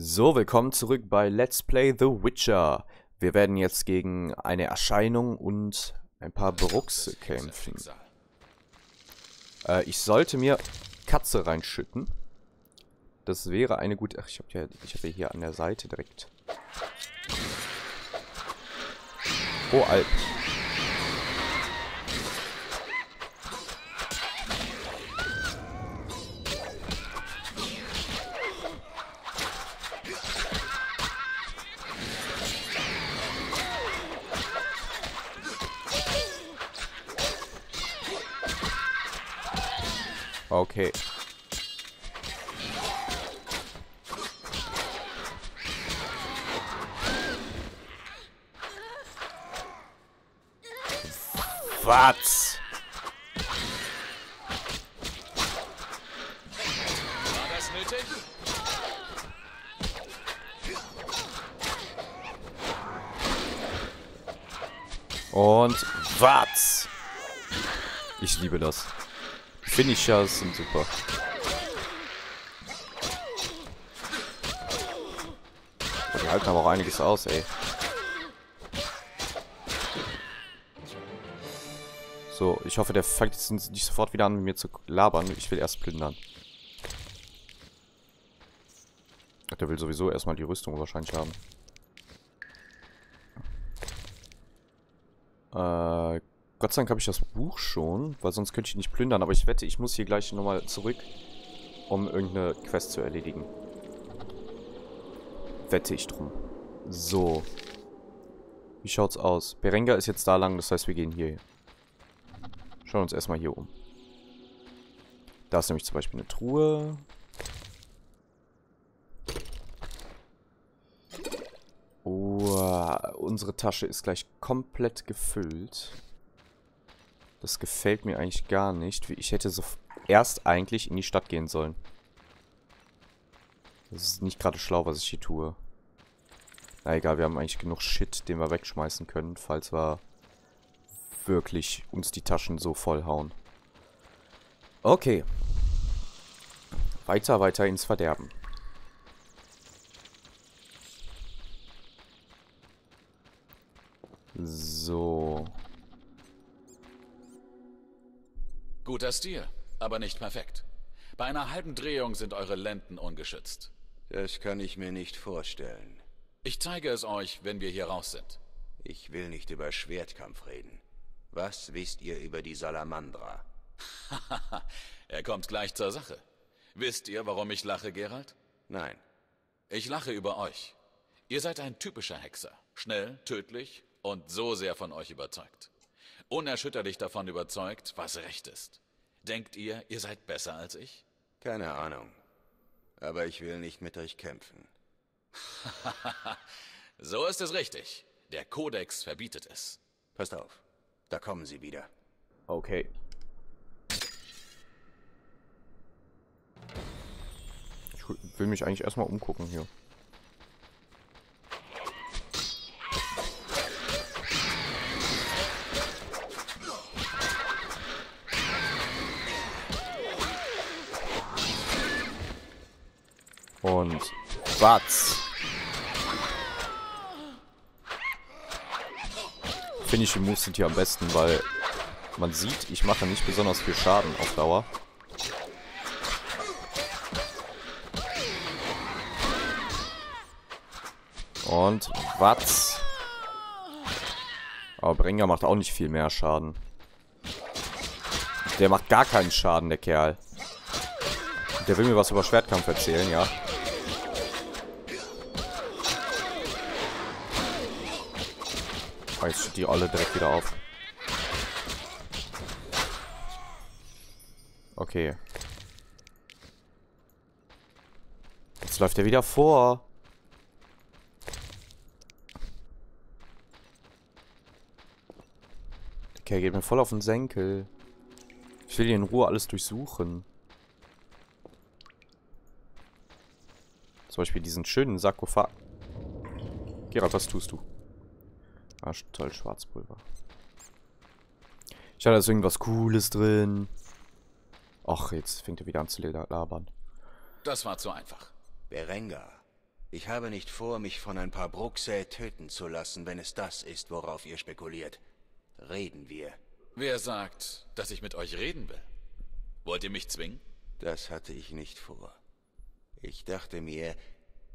So, willkommen zurück bei Let's Play The Witcher. Wir werden jetzt gegen eine Erscheinung und ein paar Bruchse kämpfen. Äh, ich sollte mir Katze reinschütten. Das wäre eine gute... Ach, ich habe ja, hab ja hier an der Seite direkt... Oh, Alp. Okay. Was? War das nötig? Und was? Ich liebe das. Finishers sind super. Die halten aber auch einiges aus, ey. So, ich hoffe, der fängt jetzt nicht sofort wieder an, mit mir zu labern. Ich will erst plündern. Der will sowieso erstmal die Rüstung wahrscheinlich haben. Äh, Gott sei Dank habe ich das Buch schon, weil sonst könnte ich nicht plündern. Aber ich wette, ich muss hier gleich nochmal zurück, um irgendeine Quest zu erledigen. Wette ich drum. So. Wie schaut's aus? Berenga ist jetzt da lang, das heißt, wir gehen hier. Schauen uns erstmal hier um. Da ist nämlich zum Beispiel eine Truhe. Oh, unsere Tasche ist gleich komplett gefüllt. Das gefällt mir eigentlich gar nicht. Ich hätte so erst eigentlich in die Stadt gehen sollen. Das ist nicht gerade schlau, was ich hier tue. Na egal, wir haben eigentlich genug Shit, den wir wegschmeißen können, falls wir wirklich uns die Taschen so vollhauen. Okay. Weiter, weiter ins Verderben. So. Guter Stil, aber nicht perfekt. Bei einer halben Drehung sind eure Lenden ungeschützt. Das kann ich mir nicht vorstellen. Ich zeige es euch, wenn wir hier raus sind. Ich will nicht über Schwertkampf reden. Was wisst ihr über die Salamandra? er kommt gleich zur Sache. Wisst ihr, warum ich lache, Gerald? Nein. Ich lache über euch. Ihr seid ein typischer Hexer. Schnell, tödlich und so sehr von euch überzeugt. Unerschütterlich davon überzeugt, was recht ist. Denkt ihr, ihr seid besser als ich? Keine Ahnung. Aber ich will nicht mit euch kämpfen. so ist es richtig. Der Kodex verbietet es. Passt auf. Da kommen sie wieder. Okay. Ich will mich eigentlich erstmal umgucken hier. Und Batz. Finishing Moves sind hier am besten, weil man sieht, ich mache nicht besonders viel Schaden auf Dauer. Und Watz. Aber Brenger macht auch nicht viel mehr Schaden. Der macht gar keinen Schaden, der Kerl. Der will mir was über Schwertkampf erzählen, ja. Steht die Olle direkt wieder auf. Okay. Jetzt läuft er wieder vor. Okay, geht mir voll auf den Senkel. Ich will hier in Ruhe alles durchsuchen. Zum Beispiel diesen schönen Sarkophag. Gerald, was tust du? Ah, toll, Schwarzpulver. Ich hatte ist irgendwas Cooles drin. Ach, jetzt fängt er wieder an zu labern. Das war zu einfach. Berenga. Ich habe nicht vor, mich von ein paar Bruxä töten zu lassen, wenn es das ist, worauf ihr spekuliert. Reden wir. Wer sagt, dass ich mit euch reden will? Wollt ihr mich zwingen? Das hatte ich nicht vor. Ich dachte mir,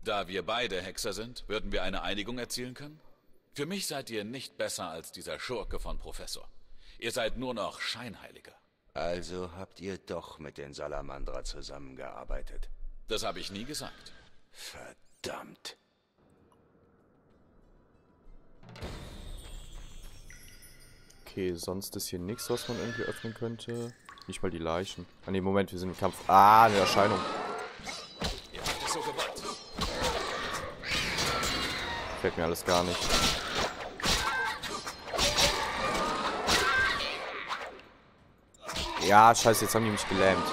Da wir beide Hexer sind, würden wir eine Einigung erzielen können? Für mich seid ihr nicht besser als dieser Schurke von Professor. Ihr seid nur noch Scheinheiliger. also habt ihr doch mit den Salamandra zusammengearbeitet. Das habe ich nie gesagt. Verdammt. Okay, sonst ist hier nichts, was man irgendwie öffnen könnte. Nicht mal die Leichen. Ah ne, Moment, wir sind im Kampf. Ah, eine Erscheinung. Ihr habt es so gewollt. Fällt mir alles gar nicht. Ja, scheiße, jetzt haben die mich gelähmt.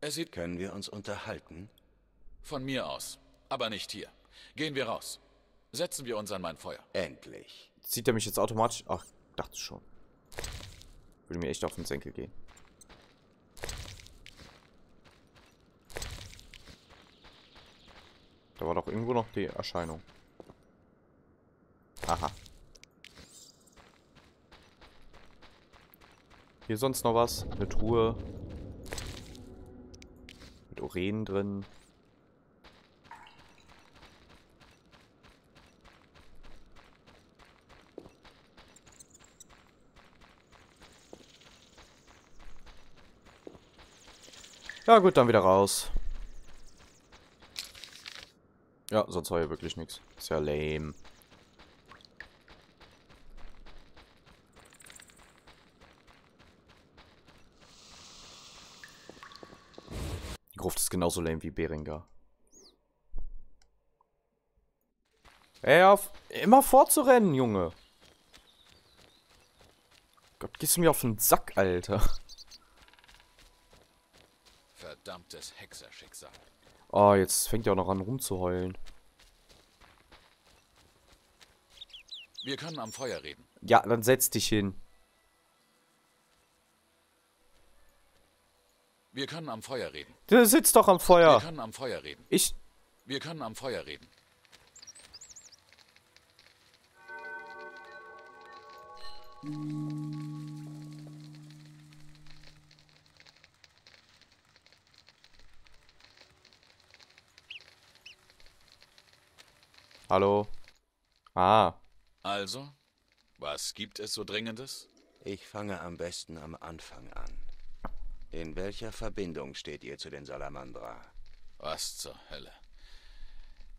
Es sieht Können wir uns unterhalten? von mir aus, aber nicht hier. Gehen wir raus. Setzen wir uns an mein Feuer. Endlich. Sieht er mich jetzt automatisch? Ach, dachte schon. Würde mir echt auf den Senkel gehen. Da war doch irgendwo noch die Erscheinung. Aha. Hier sonst noch was? Eine Truhe. Mit Urin drin. Ja gut, dann wieder raus. Ja, sonst war hier wirklich nichts. Ist ja lame. Gruft ist genauso lame wie Beringer. Ey, auf, immer vorzurennen, Junge. Gott, gehst du mir auf den Sack, Alter. Verdammtes Hexerschicksal. Oh, jetzt fängt er auch noch an rumzuheulen. Wir können am Feuer reden. Ja, dann setz dich hin. Wir können am Feuer reden. Der sitzt doch am Wir Feuer. können am Feuer reden. Ich. Wir können am Feuer reden. Hallo. Ah. Also, was gibt es so Dringendes? Ich fange am besten am Anfang an. In welcher Verbindung steht ihr zu den Salamandra? Was zur Hölle?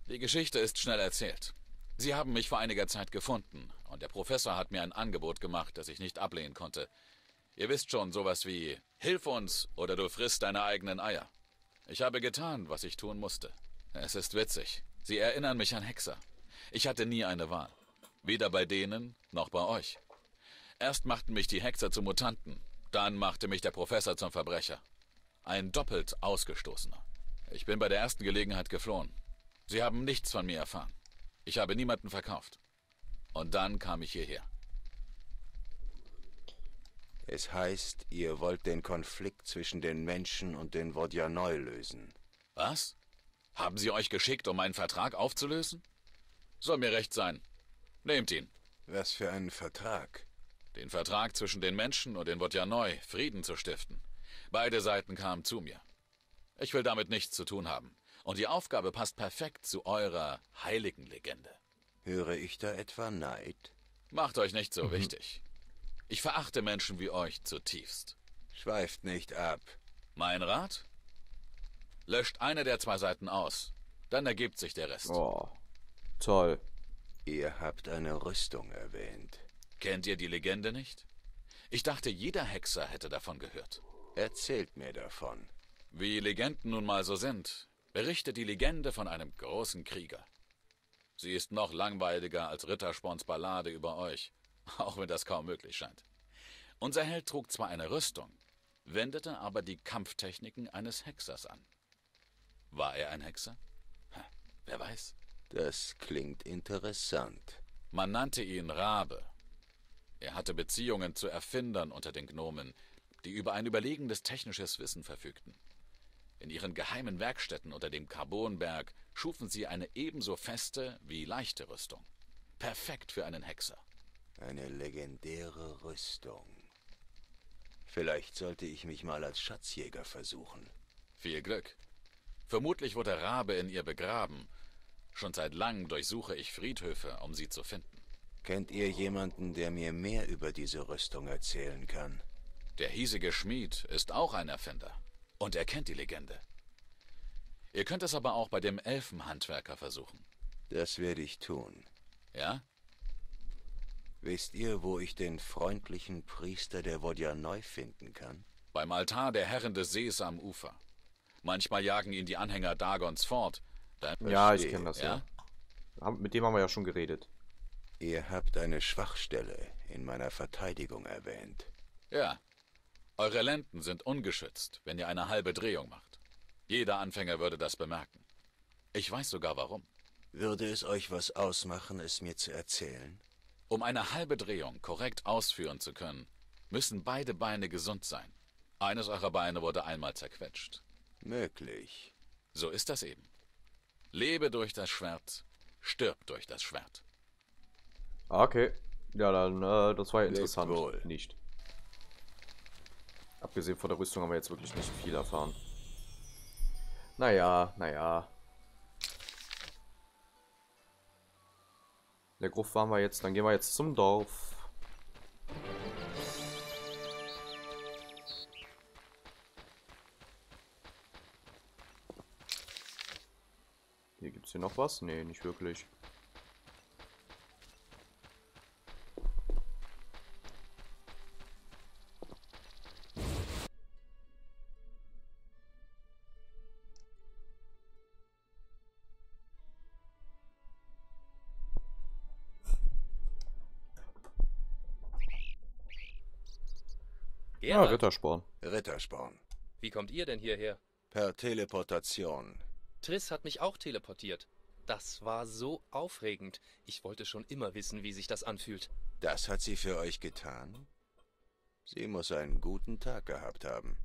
Die Geschichte ist schnell erzählt. Sie haben mich vor einiger Zeit gefunden und der Professor hat mir ein Angebot gemacht, das ich nicht ablehnen konnte. Ihr wisst schon, sowas wie Hilf uns oder du frisst deine eigenen Eier. Ich habe getan, was ich tun musste. Es ist witzig. Sie erinnern mich an Hexer. Ich hatte nie eine Wahl. Weder bei denen noch bei euch. Erst machten mich die Hexer zu Mutanten, dann machte mich der Professor zum Verbrecher. Ein doppelt Ausgestoßener. Ich bin bei der ersten Gelegenheit geflohen. Sie haben nichts von mir erfahren. Ich habe niemanden verkauft. Und dann kam ich hierher. Es heißt, ihr wollt den Konflikt zwischen den Menschen und den Vodjanoi lösen. Was? Haben Sie euch geschickt, um meinen Vertrag aufzulösen? Soll mir recht sein. Nehmt ihn. Was für einen Vertrag? Den Vertrag zwischen den Menschen und den Vodjanoi, Frieden zu stiften. Beide Seiten kamen zu mir. Ich will damit nichts zu tun haben. Und die Aufgabe passt perfekt zu eurer heiligen Legende. Höre ich da etwa Neid? Macht euch nicht so wichtig. Ich verachte Menschen wie euch zutiefst. Schweift nicht ab. Mein Rat? Löscht eine der zwei Seiten aus. Dann ergibt sich der Rest. Oh. Toll. Ihr habt eine Rüstung erwähnt. Kennt ihr die Legende nicht? Ich dachte, jeder Hexer hätte davon gehört. Erzählt mir davon. Wie Legenden nun mal so sind, berichtet die Legende von einem großen Krieger. Sie ist noch langweiliger als Rittersporns Ballade über euch, auch wenn das kaum möglich scheint. Unser Held trug zwar eine Rüstung, wendete aber die Kampftechniken eines Hexers an. War er ein Hexer? Wer weiß. Das klingt interessant. Man nannte ihn Rabe. Er hatte Beziehungen zu Erfindern unter den Gnomen, die über ein überlegenes technisches Wissen verfügten. In ihren geheimen Werkstätten unter dem Carbonberg schufen sie eine ebenso feste wie leichte Rüstung. Perfekt für einen Hexer. Eine legendäre Rüstung. Vielleicht sollte ich mich mal als Schatzjäger versuchen. Viel Glück. Vermutlich wurde Rabe in ihr begraben. Schon seit langem durchsuche ich Friedhöfe, um sie zu finden. Kennt ihr jemanden, der mir mehr über diese Rüstung erzählen kann? Der hiesige Schmied ist auch ein Erfinder. Und er kennt die Legende. Ihr könnt es aber auch bei dem Elfenhandwerker versuchen. Das werde ich tun. Ja? Wisst ihr, wo ich den freundlichen Priester der Vodjanoi finden kann? Beim Altar der Herren des Sees am Ufer. Manchmal jagen ihn die Anhänger Dagons fort. Dann Ja, ich kenne das ja. ja? Haben- Mit dem haben wir ja schon geredet. Ihr habt eine Schwachstelle in meiner Verteidigung erwähnt. Ja. Eure Lenden sind ungeschützt, wenn ihr eine halbe Drehung macht. Jeder Anfänger würde das bemerken. Ich weiß sogar warum. Würde es euch was ausmachen, es mir zu erzählen? Um eine halbe Drehung korrekt ausführen zu können, müssen beide Beine gesund sein. Eines eurer Beine wurde einmal zerquetscht. Möglich. So ist das eben. Lebe durch das Schwert, stirb durch das Schwert. Ah, Okay. Ja, dann, äh, das war ja interessant. wohl. Nicht. Abgesehen von der Rüstung haben wir jetzt wirklich nicht viel erfahren. Naja, naja. Der Gruft waren wir jetzt, dann gehen wir jetzt zum Dorf. Hier gibt's hier noch was? Nee, nicht wirklich. Ja, Gerald, Rittersporn. Rittersporn. wie kommt ihr denn hierher? Per Teleportation. Triss hat mich auch teleportiert. Das war so aufregend. Ich wollte schon immer wissen, wie sich das anfühlt. Das hat sie für euch getan? Sie muss einen guten Tag gehabt haben.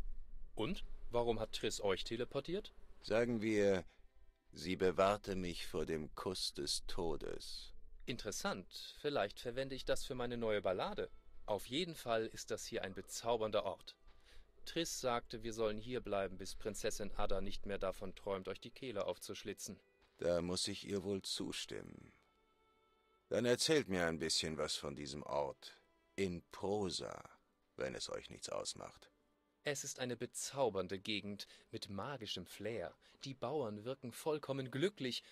Und? Warum hat Triss euch teleportiert? Sagen wir, sie bewahrte mich vor dem Kuss des Todes. Interessant. Vielleicht verwende ich das für meine neue Ballade. Auf jeden Fall ist das hier ein bezaubernder Ort. Triss sagte, wir sollen hier bleiben, bis Prinzessin Ada nicht mehr davon träumt, euch die Kehle aufzuschlitzen. Da muss ich ihr wohl zustimmen. Dann erzählt mir ein bisschen was von diesem Ort. In Prosa, wenn es euch nichts ausmacht. Es ist eine bezaubernde Gegend mit magischem Flair. Die Bauern wirken vollkommen glücklich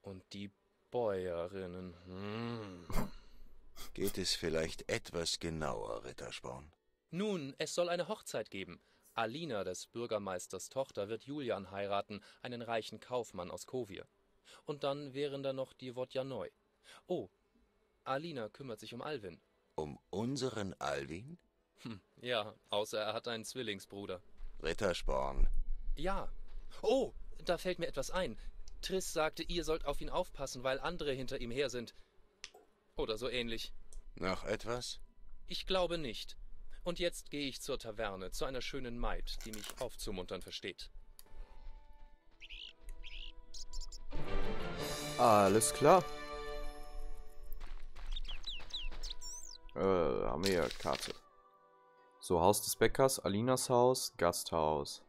und die Bäuerinnen. hm. Geht es vielleicht etwas genauer, Rittersporn? Nun, es soll eine Hochzeit geben. Alina, des Bürgermeisters Tochter, wird Julian heiraten, einen reichen Kaufmann aus Kovir. Und dann wären da noch die Wodjanoi. Oh, Alina kümmert sich um Alvin. Um unseren Alwin? Hm, ja, außer er hat einen Zwillingsbruder. Rittersporn. Ja. Oh, da fällt mir etwas ein. Triss sagte, ihr sollt auf ihn aufpassen, weil andere hinter ihm her sind. Oder so ähnlich. Noch etwas? Ich glaube nicht. Und jetzt gehe ich zur Taverne, zu einer schönen Maid, die mich aufzumuntern versteht. Alles klar. Äh, haben wir hier Karte. So, Haus des Bäckers, Alinas Haus, Gasthaus.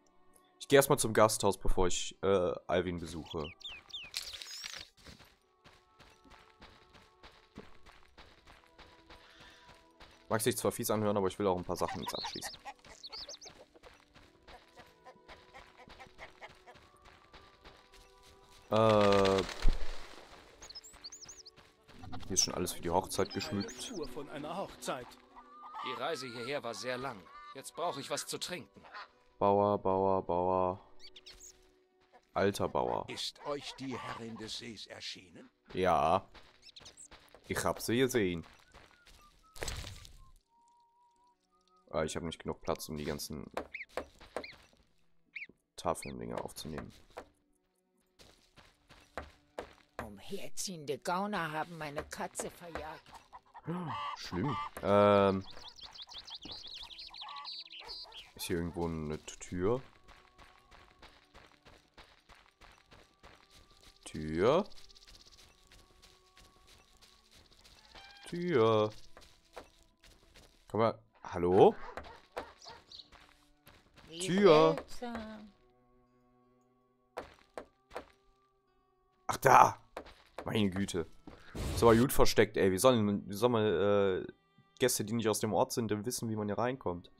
Ich gehe erstmal zum Gasthaus, bevor ich äh, Alvin besuche. Mag sich zwar fies anhören, aber ich will auch ein paar Sachen jetzt abschließen. Äh, hier ist schon alles für die Hochzeit geschmückt. Tour von einer Hochzeit. Die Reise hierher war sehr lang. Jetzt brauche ich was zu trinken. Bauer, Bauer, Bauer. Alter Bauer. Ist euch die Herrin des Sees erschienen? Ja. Ich hab sie gesehen. Ah, ich habe nicht genug Platz, um die ganzen Tafeln-Dinger aufzunehmen. Umherziehende Gauner haben meine Katze verjagt. Schlimm. Ähm. Ist hier irgendwo eine Tür? Tür? Tür. Komm mal. Hallo? Tür. Ach da. Meine Güte. Ist aber gut versteckt, ey. Wie sollen, wie sollen wir, äh, Gäste, die nicht aus dem Ort sind, wissen, wie man hier reinkommt?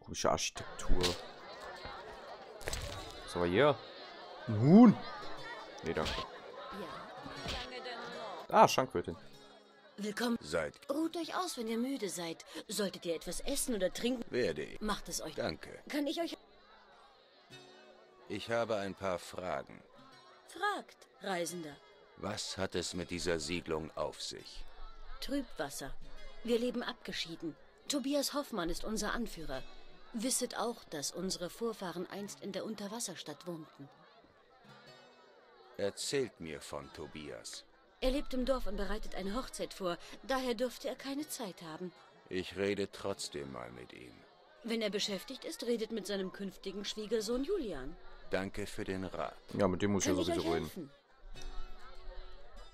Komische Architektur. Was aber hier? Ein Huhn. Nee, danke. Ah, Schankwirtin. Willkommen. Seid Ruht euch aus, wenn ihr müde seid. Solltet ihr etwas essen oder trinken, werde ich. macht es euch. Danke. Kann ich euch... Ich habe ein paar Fragen. Fragt, Reisender. Was hat es mit dieser Siedlung auf sich? Trübwasser. Wir leben abgeschieden. Tobias Hoffmann ist unser Anführer. Wisset auch, dass unsere Vorfahren einst in der Unterwasserstadt wohnten. Erzählt mir von Tobias. Er lebt im Dorf und bereitet eine Hochzeit vor, daher dürfte er keine Zeit haben. Ich rede trotzdem mal mit ihm. Wenn er beschäftigt ist, redet mit seinem künftigen Schwiegersohn Julian. Danke für den Rat. Ja, mit dem muss ich ja Kann ich euch sowieso reden. helfen?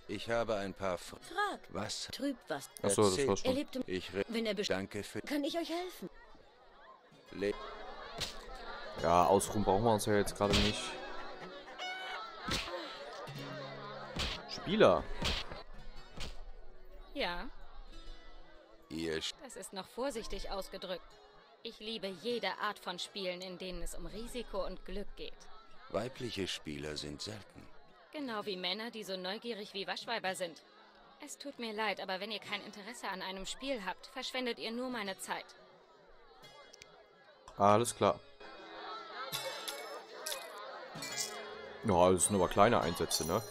Ich habe ein paar Fragen. Fragt. Was? Trübwasser. Achso, das war's Er schon. lebt im... Ich rede. Wenn er. Danke für. Kann ich euch helfen? Le Ja, ausruhen brauchen wir uns ja jetzt gerade nicht. Spieler. Ja, ihr das ist noch vorsichtig ausgedrückt. Ich liebe jede Art von Spielen, in denen es um Risiko und Glück geht. weibliche Spieler sind selten. Genau wie Männer, die so neugierig wie Waschweiber sind. Es tut mir leid, aber wenn ihr kein Interesse an einem Spiel habt, verschwendet ihr nur meine Zeit. Alles klar. Ja, das sind aber kleine Einsätze, ne?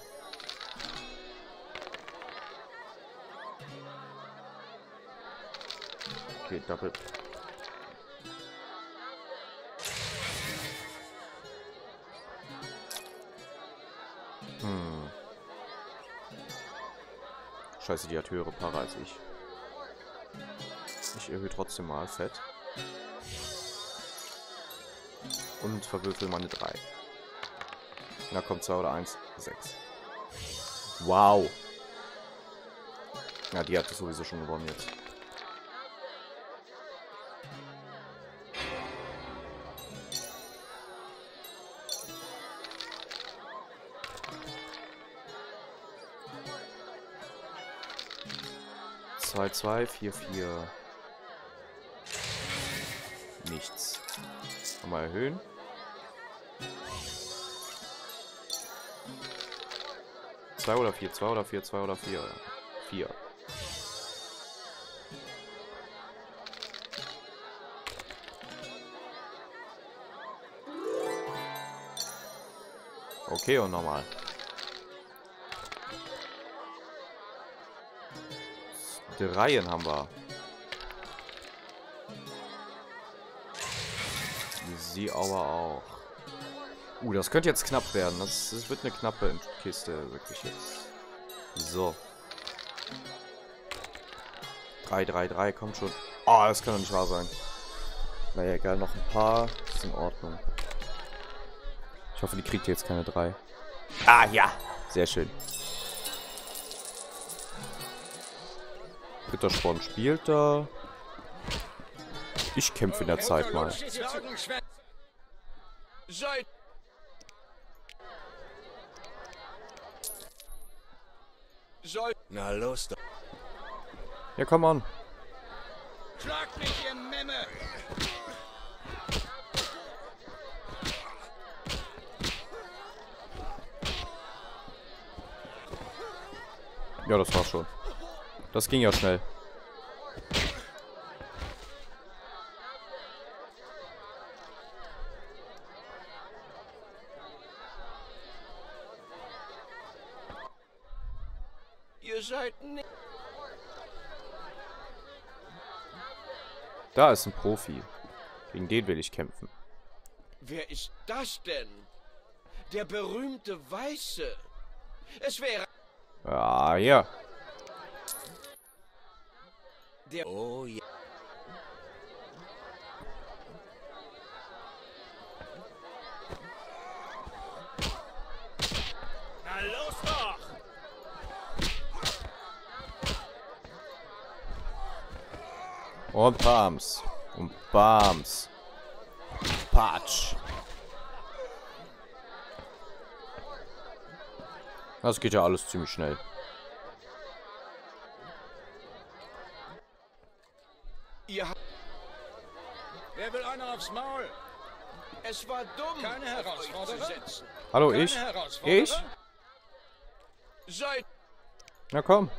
Okay, Double. Hm. Scheiße, die hat höhere Para als ich. Ich erhöhe trotzdem mal Fett. Und verwürfel meine 3. Na kommt 2 oder 1. 6. Wow. Ja, die hat es sowieso schon gewonnen jetzt. Zwei, zwei, vier, vier. Nichts. Nochmal erhöhen. Zwei oder vier, zwei oder vier, zwei oder vier. Vier. Okay, und nochmal. Dreien haben wir. Sie aber auch. Uh, das könnte jetzt knapp werden. Das, das wird eine knappe Kiste, wirklich jetzt. So. 3, 3, 3, kommt schon. Oh, das kann doch nicht wahr sein. Naja, egal, noch ein paar. Ist in Ordnung. Ich hoffe, die kriegt jetzt keine 3. Ah, ja. Sehr schön. Dritter Sporn spielt da. Ich kämpfe in der Zeit mal. Na los, doch. Ja, komm on. schlagt mich, ihr Memme! Ja, das war's schon. Das ging ja schnell. Ihr seid nicht. Da ist ein Profi. Gegen den will ich kämpfen. Wer ist das denn? Der berühmte Weiße. Es wäre. Ah, ja. Oh ja. Na los doch! Und Bams. Und Bams. Patsch. Das geht ja alles ziemlich schnell. Ihr habt... Wer will einer aufs Maul? Es war dumm, Keine setzen. Hallo, Keine ich? Ich? Seid... Na komm.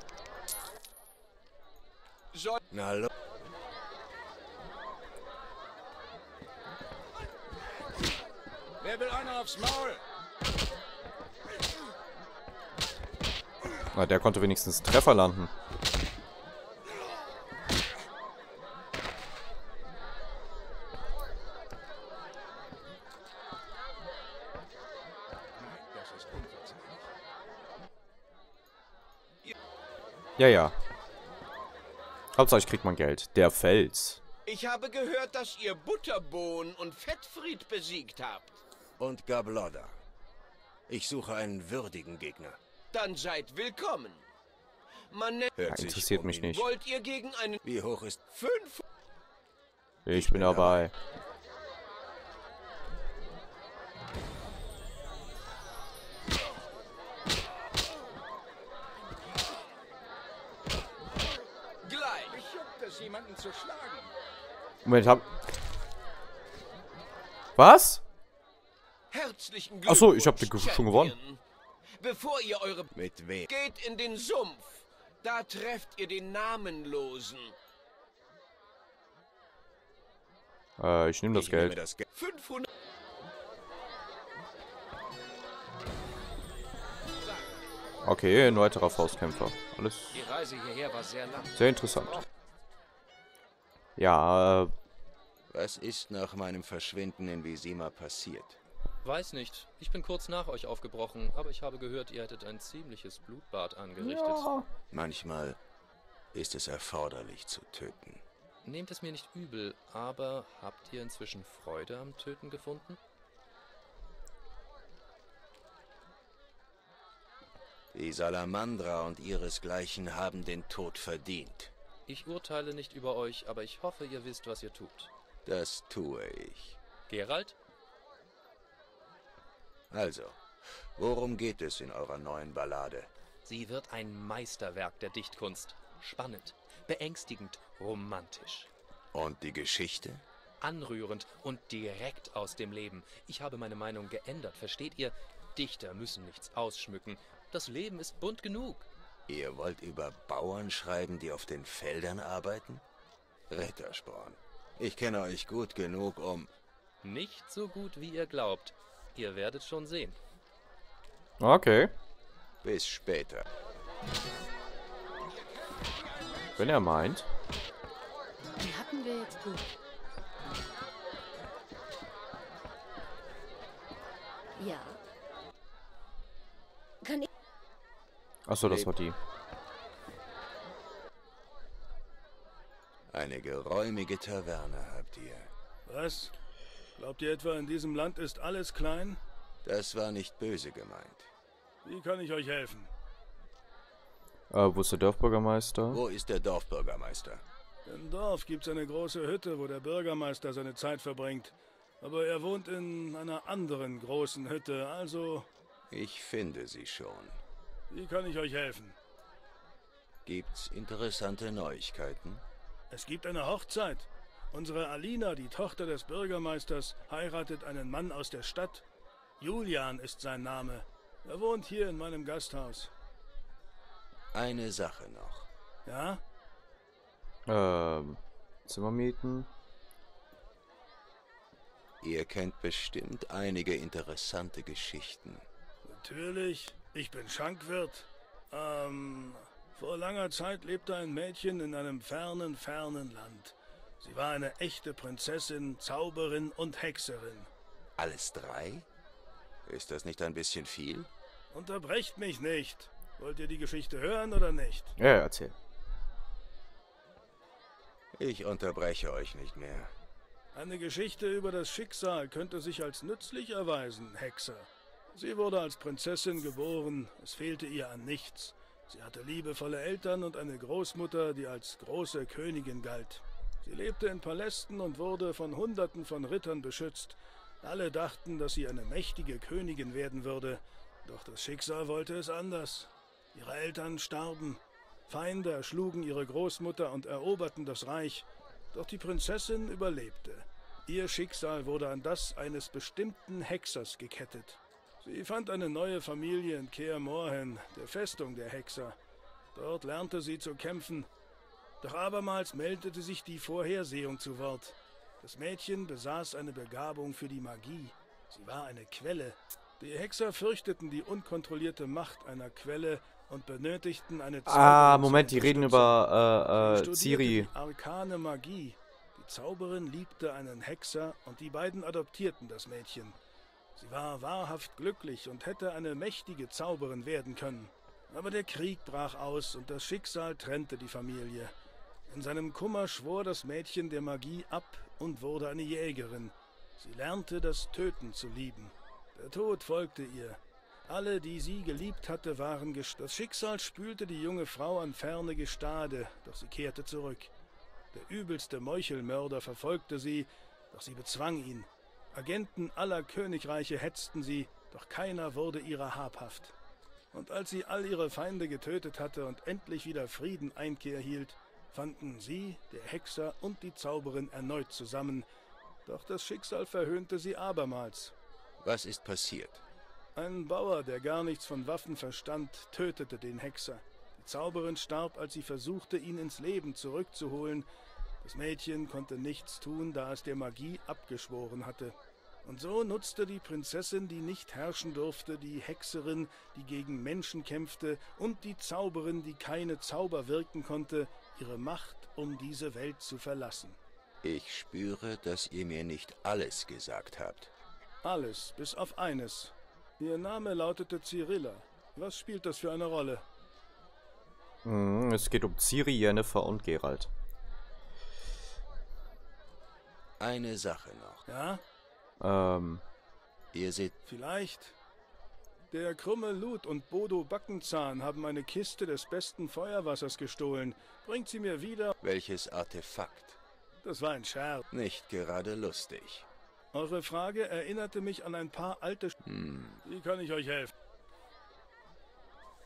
Soll... Na lo Wer will einer aufs Maul? Na, der konnte wenigstens Treffer landen. Ja, ja. Hauptsache, ich krieg mein Geld. Der Fels. Ich habe gehört, dass ihr Butterbohnen und Fettfried besiegt habt. und Gabloda. Ich suche einen würdigen Gegner. Dann seid willkommen. Man nennt... Hört Ja, interessiert um mich ihn- nicht. Wollt ihr gegen einen Wie hoch ist... fünf... Ich bin dabei. gleich? Moment, hab... Was? Herzlichen Ach so, ich hab Glückwunsch, den schon gewonnen. Bevor ihr eure... Mit wem? Geht in den Sumpf. Da trefft ihr den Namenlosen. Äh, ich nehme das Ich nehme Geld. das Geld. 500... Okay, ein weiterer Faustkämpfer. Alles Die Reise hierher war sehr lang. sehr interessant. Ja, äh, Was ist nach meinem Verschwinden in Visima passiert? Weiß nicht. Ich bin kurz nach euch aufgebrochen, aber ich habe gehört, ihr hättet ein ziemliches Blutbad angerichtet. Manchmal ist es erforderlich zu töten. Nehmt es mir nicht übel, aber habt ihr inzwischen Freude am Töten gefunden? Die Salamandra und ihresgleichen haben den Tod verdient. Ich urteile nicht über euch, aber ich hoffe, ihr wisst, was ihr tut. Das tue ich. Gerald? Also, worum geht es in eurer neuen Ballade? Sie wird ein Meisterwerk der Dichtkunst. Spannend, beängstigend, romantisch. Und die Geschichte? Anrührend und direkt aus dem Leben. Ich habe meine Meinung geändert, versteht ihr? Dichter müssen nichts ausschmücken. Das Leben ist bunt genug. Ihr wollt über Bauern schreiben, die auf den Feldern arbeiten? Rittersporn. Ich kenne euch gut genug, um... Nicht so gut, wie ihr glaubt. Ihr werdet schon sehen. okay. Bis später. Wenn er meint. Die hatten wir jetzt gut. Ja. Kann ich... Achso, das war die. Eine geräumige Taverne habt ihr. Was? Glaubt ihr etwa, in diesem Land ist alles klein? Das war nicht böse gemeint. Wie kann ich euch helfen? Äh, wo ist der Dorfbürgermeister? Wo ist der Dorfbürgermeister? Im Dorf gibt's eine große Hütte, wo der Bürgermeister seine Zeit verbringt. Aber er wohnt in einer anderen großen Hütte, also Ich finde sie schon. Wie kann ich euch helfen? Gibt's interessante Neuigkeiten? Es gibt eine Hochzeit. Unsere Alina, die Tochter des Bürgermeisters, heiratet einen Mann aus der Stadt. Julian ist sein Name. Er wohnt hier in meinem Gasthaus. Eine Sache noch. Ja? Ähm, Zimmer mieten. Ihr kennt bestimmt einige interessante Geschichten. Natürlich. Ich bin Schankwirt. Ähm, vor langer Zeit lebte ein Mädchen in einem fernen, fernen Land. Sie war eine echte Prinzessin, Zauberin und Hexerin. Alles drei? Ist das nicht ein bisschen viel? Unterbrecht mich nicht. Wollt ihr die Geschichte hören oder nicht? Ja, ja, erzähl. Ich unterbreche euch nicht mehr. Eine Geschichte über das Schicksal könnte sich als nützlich erweisen, Hexer. Sie wurde als Prinzessin geboren, es fehlte ihr an nichts. Sie hatte liebevolle Eltern und eine Großmutter, die als große Königin galt. Sie lebte in Palästen und wurde von Hunderten von Rittern beschützt. Alle dachten, dass sie eine mächtige Königin werden würde, doch das Schicksal wollte es anders. Ihre Eltern starben, Feinde erschlugen ihre Großmutter und eroberten das Reich, doch die Prinzessin überlebte. Ihr Schicksal wurde an das eines bestimmten Hexers gekettet. Sie fand eine neue Familie in Keer Morhen, der Festung der Hexer. Dort lernte sie zu kämpfen. Doch abermals meldete sich die Vorhersehung zu Wort. Das Mädchen besaß eine Begabung für die Magie. Sie war eine Quelle. Die Hexer fürchteten die unkontrollierte Macht einer Quelle und benötigten eine Ah, Moment, die reden über äh, äh, Ciri. arkane Magie. Die Zauberin liebte einen Hexer und die beiden adoptierten das Mädchen. Sie war wahrhaft glücklich und hätte eine mächtige Zauberin werden können. Aber der Krieg brach aus und das Schicksal trennte die Familie. In seinem Kummer schwor das Mädchen der Magie ab und wurde eine Jägerin. Sie lernte das Töten zu lieben. Der Tod folgte ihr. Alle, die sie geliebt hatte, waren gestorben. Das Schicksal spülte die junge Frau an ferne Gestade, doch sie kehrte zurück. Der übelste Meuchelmörder verfolgte sie, doch sie bezwang ihn. Agenten aller Königreiche hetzten sie, doch keiner wurde ihrer habhaft. Und als sie all ihre Feinde getötet hatte und endlich wieder Frieden Einkehr hielt, fanden sie, der Hexer und die Zauberin erneut zusammen, doch das Schicksal verhöhnte sie abermals. Was ist passiert? Ein Bauer, der gar nichts von Waffen verstand, tötete den Hexer. Die Zauberin starb, als sie versuchte, ihn ins Leben zurückzuholen. Das Mädchen konnte nichts tun, da es der Magie abgeschworen hatte. Und so nutzte die Prinzessin, die nicht herrschen durfte, die Hexerin, die gegen Menschen kämpfte, und die Zauberin, die keine Zauber wirken konnte, ihre Macht, um diese Welt zu verlassen. Ich spüre, dass ihr mir nicht alles gesagt habt. Alles, bis auf eines. Ihr Name lautete Cyrilla. Was spielt das für eine Rolle? Mhm, es geht um Ciri, Yennefer und Geralt. Eine Sache noch. Ja, Ähm, Ihr seht, vielleicht. Der krumme Lut und Bodo Backenzahn haben eine Kiste des besten Feuerwassers gestohlen. Bringt sie mir wieder. welches Artefakt? Das war ein Scherz. Nicht gerade lustig. Eure Frage erinnerte mich an ein paar alte... Sch Hm. Wie kann ich euch helfen?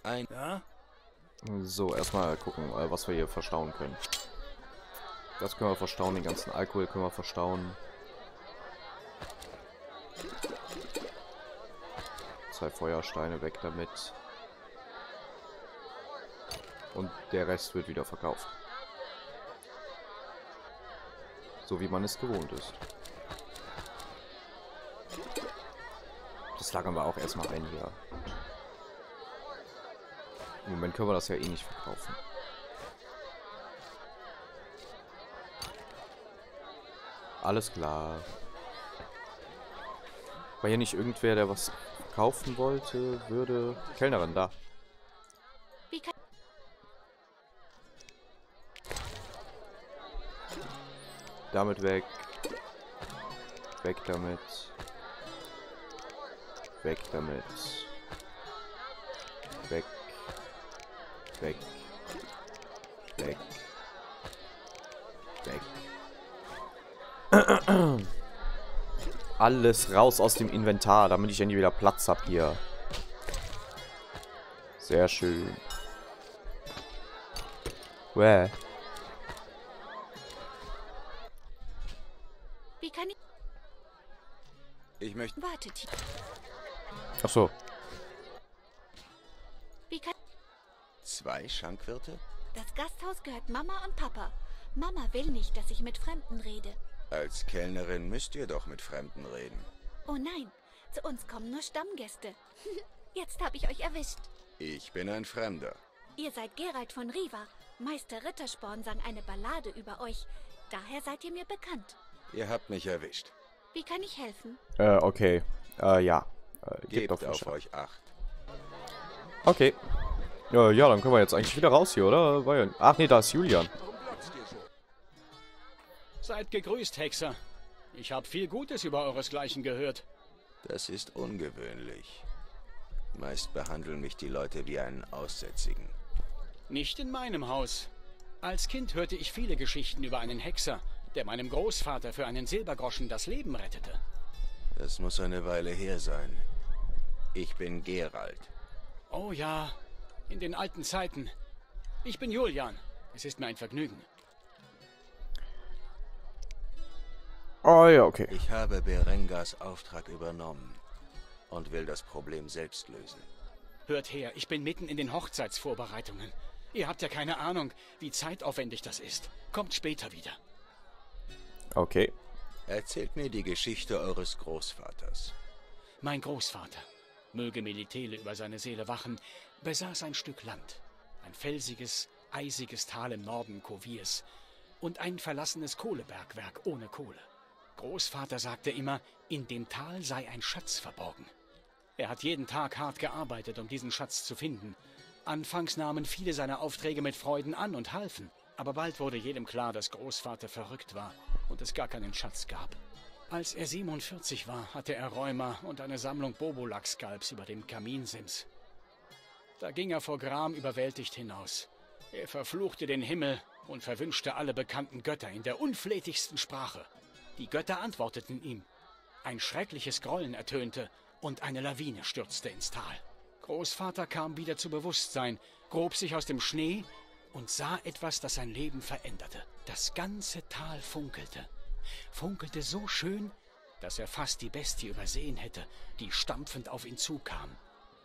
Ein Ja? so, erstmal gucken, äh, was wir hier verstauen können. Das können wir verstauen, den ganzen Alkohol können wir verstauen. Zwei Feuersteine weg damit. Und der Rest wird wieder verkauft. So wie man es gewohnt ist. Das lagern wir auch erstmal ein hier. Im Moment können wir das ja eh nicht verkaufen. Alles klar. War hier nicht irgendwer, der was kaufen wollte, würde... Kellnerin, da. Damit weg. Weg damit. Weg damit. Weg. Weg. Weg. Weg. Alles raus aus dem Inventar, damit ich endlich wieder Platz habe hier. Sehr schön. Wäh. Wie kann ich... Ich möchte. Wartet. Ach so. Wie kann... Zwei Schankwirte? Das Gasthaus gehört Mama und Papa. Mama will nicht, dass ich mit Fremden rede. Als Kellnerin müsst ihr doch mit Fremden reden. Oh nein, zu uns kommen nur Stammgäste. Jetzt habe ich euch erwischt. Ich bin ein Fremder. Ihr seid Gerald von Riva. Meister Rittersporn sang eine Ballade über euch. Daher seid ihr mir bekannt. Ihr habt mich erwischt. Wie kann ich helfen? Äh, okay. Äh, ja. Äh, gebt Gebt auf auf euch acht. Okay. Ja, ja, dann können wir jetzt eigentlich wieder raus hier, oder? Ach nee, da ist Julian. Seid gegrüßt, Hexer. Ich habe viel Gutes über euresgleichen gehört. Das ist ungewöhnlich. Meist behandeln mich die Leute wie einen Aussätzigen. Nicht in meinem Haus. Als Kind hörte ich viele Geschichten über einen Hexer, der meinem Großvater für einen Silbergroschen das Leben rettete. Das muss eine Weile her sein. Ich bin Gerald. Oh ja, in den alten Zeiten. Ich bin Julian. Es ist mir ein Vergnügen. Oh ja, okay. Ich habe Berengas Auftrag übernommen und will das Problem selbst lösen. Hört her, ich bin mitten in den Hochzeitsvorbereitungen. Ihr habt ja keine Ahnung, wie zeitaufwendig das ist. Kommt später wieder. Okay. Erzählt mir die Geschichte eures Großvaters. Mein Großvater, möge Militele über seine Seele wachen, besaß ein Stück Land. Ein felsiges, eisiges Tal im Norden Koviers und ein verlassenes Kohlebergwerk ohne Kohle. Großvater sagte immer, in dem Tal sei ein Schatz verborgen. Er hat jeden Tag hart gearbeitet, um diesen Schatz zu finden. Anfangs nahmen viele seine Aufträge mit Freuden an und halfen, aber bald wurde jedem klar, dass Großvater verrückt war und es gar keinen Schatz gab. Als er 47 war, hatte er Rheuma und eine Sammlung Bobolax-Skalps über dem Kaminsims. Da ging er vor Gram überwältigt hinaus. Er verfluchte den Himmel und verwünschte alle bekannten Götter in der unflätigsten Sprache. Die Götter antworteten ihm. Ein schreckliches Grollen ertönte und eine Lawine stürzte ins Tal. Großvater kam wieder zu Bewusstsein, grub sich aus dem Schnee und sah etwas, das sein Leben veränderte. Das ganze Tal funkelte. Funkelte so schön, dass er fast die Bestie übersehen hätte, die stampfend auf ihn zukam.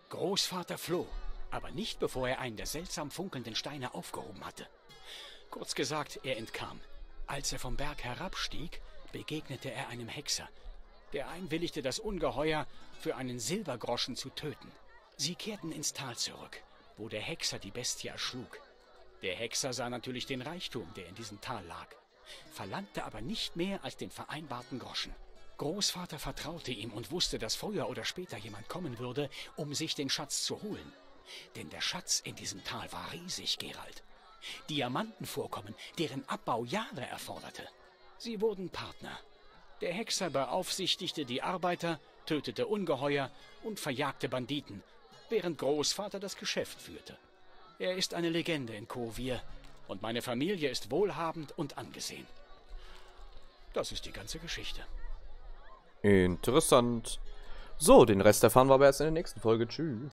Großvater floh, aber nicht bevor er einen der seltsam funkelnden Steine aufgehoben hatte. Kurz gesagt, er entkam. Als er vom Berg herabstieg, begegnete er einem Hexer, der einwilligte, das Ungeheuer für einen Silbergroschen zu töten. Sie kehrten ins Tal zurück, wo der Hexer die Bestie erschlug. Der Hexer sah natürlich den Reichtum, der in diesem Tal lag, verlangte aber nicht mehr als den vereinbarten Groschen. Großvater vertraute ihm und wusste, dass früher oder später jemand kommen würde, um sich den Schatz zu holen. Denn der Schatz in diesem Tal war riesig, Gerald. Diamantenvorkommen, deren Abbau Jahre erforderte. Sie wurden Partner. Der Hexer beaufsichtigte die Arbeiter, tötete Ungeheuer und verjagte Banditen, während Großvater das Geschäft führte. Er ist eine Legende in Kovir und meine Familie ist wohlhabend und angesehen. Das ist die ganze Geschichte. Interessant. So, den Rest erfahren wir aber erst in der nächsten Folge. Tschüss.